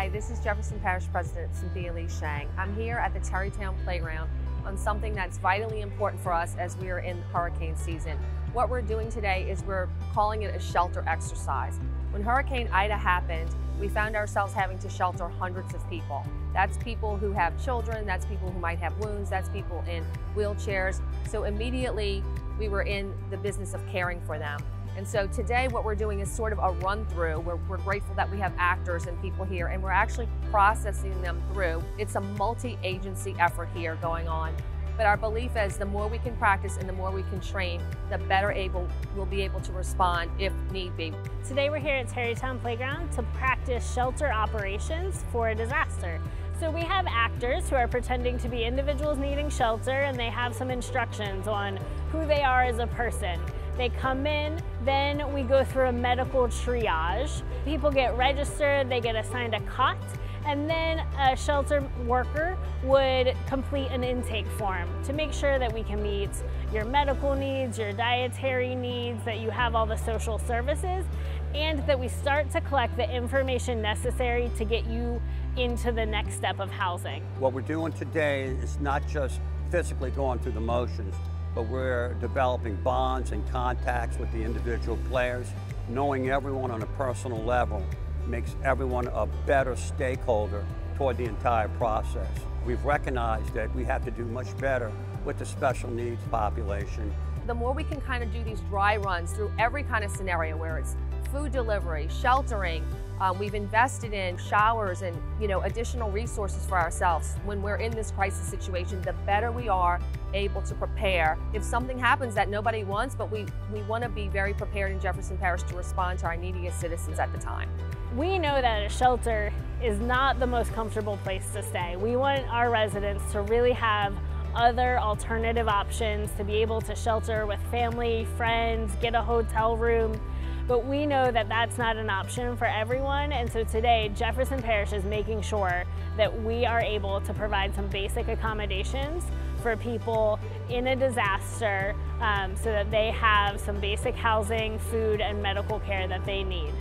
Hi, this is Jefferson Parish President Cynthia Lee Sheng. I'm here at the Terrytown Playground on something that's vitally important for us as we are in hurricane season. What we're doing today is we're calling it a shelter exercise. When Hurricane Ida happened, we found ourselves having to shelter hundreds of people. That's people who have children, that's people who might have wounds, that's people in wheelchairs. So immediately we were in the business of caring for them. And so today what we're doing is sort of a run through. We're, we're grateful that we have actors and people here and we're actually processing them through. It's a multi-agency effort here going on. But our belief is the more we can practice and the more we can train, the better able we'll be able to respond if need be. Today we're here at Terrytown Playground to practice shelter operations for a disaster. So we have actors who are pretending to be individuals needing shelter and they have some instructions on who they are as a person. They come in, then we go through a medical triage. People get registered, they get assigned a cot, and then a shelter worker would complete an intake form to make sure that we can meet your medical needs, your dietary needs, that you have all the social services, and that we start to collect the information necessary to get you into the next step of housing. What we're doing today is not just physically going through the motions, but we're developing bonds and contacts with the individual players. Knowing everyone on a personal level makes everyone a better stakeholder toward the entire process. We've recognized that we have to do much better with the special needs population. The more we can kind of do these dry runs through every kind of scenario where it's food delivery, sheltering, um, we've invested in showers and you know additional resources for ourselves. When we're in this crisis situation, the better we are able to prepare. If something happens that nobody wants, but we, we want to be very prepared in Jefferson Parish to respond to our neediest citizens at the time. We know that a shelter is not the most comfortable place to stay. We want our residents to really have other alternative options to be able to shelter with family, friends, get a hotel room, but we know that that's not an option for everyone. And so today, Jefferson Parish is making sure that we are able to provide some basic accommodations for people in a disaster um, so that they have some basic housing, food, and medical care that they need.